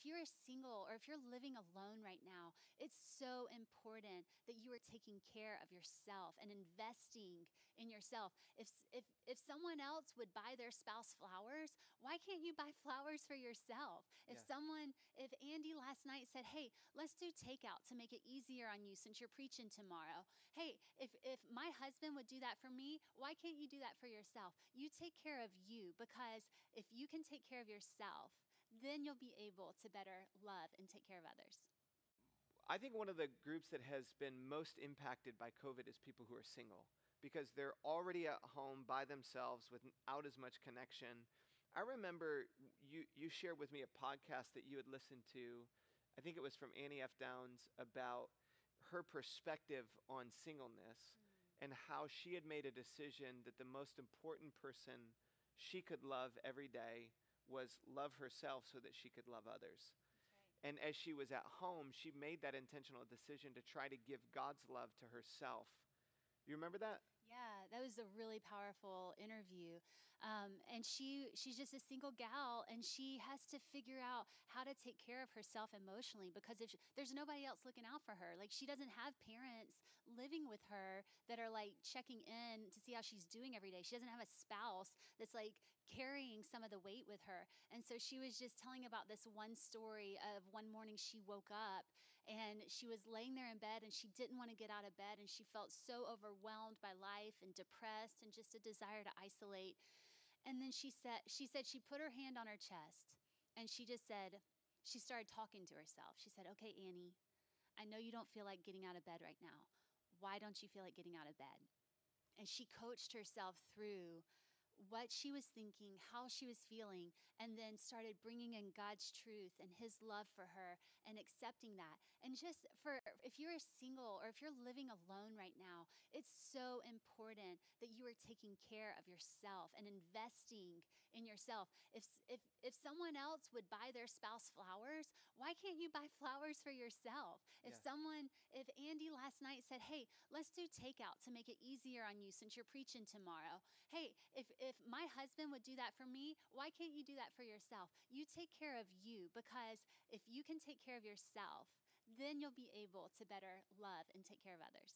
if you're single or if you're living alone right now, it's so important that you are taking care of yourself and investing in yourself. If, if, if someone else would buy their spouse flowers, why can't you buy flowers for yourself? If yeah. someone, if Andy last night said, hey, let's do takeout to make it easier on you since you're preaching tomorrow. Hey, if, if my husband would do that for me, why can't you do that for yourself? You take care of you because if you can take care of yourself, then you'll be able to better love and take care of others. I think one of the groups that has been most impacted by COVID is people who are single because they're already at home by themselves without as much connection. I remember you, you shared with me a podcast that you had listened to. I think it was from Annie F. Downs about her perspective on singleness mm. and how she had made a decision that the most important person she could love every day was love herself so that she could love others. And as she was at home, she made that intentional decision to try to give God's love to herself. You remember that? Yeah, that was a really powerful interview. Um, and she she's just a single gal, and she has to figure out how to take care of herself emotionally because if she, there's nobody else looking out for her, like she doesn't have parents living with her that are like checking in to see how she's doing every day. She doesn't have a spouse that's like carrying some of the weight with her. And so she was just telling about this one story of one morning she woke up and she was laying there in bed and she didn't want to get out of bed and she felt so overwhelmed by life life and depressed and just a desire to isolate. And then she said she said she put her hand on her chest and she just said she started talking to herself. She said, "Okay, Annie, I know you don't feel like getting out of bed right now. Why don't you feel like getting out of bed?" And she coached herself through what she was thinking, how she was feeling, and then started bringing in God's truth and His love for her and accepting that. And just for if you're single or if you're living alone right now, it's so important that you are taking care of yourself and investing in yourself. If if if someone else would buy their spouse flowers, why can't you buy flowers for yourself? If yeah. someone, if Andy last night said, "Hey, let's do takeout to make it easier on you since you're preaching tomorrow," hey, if if if my husband would do that for me, why can't you do that for yourself? You take care of you because if you can take care of yourself, then you'll be able to better love and take care of others.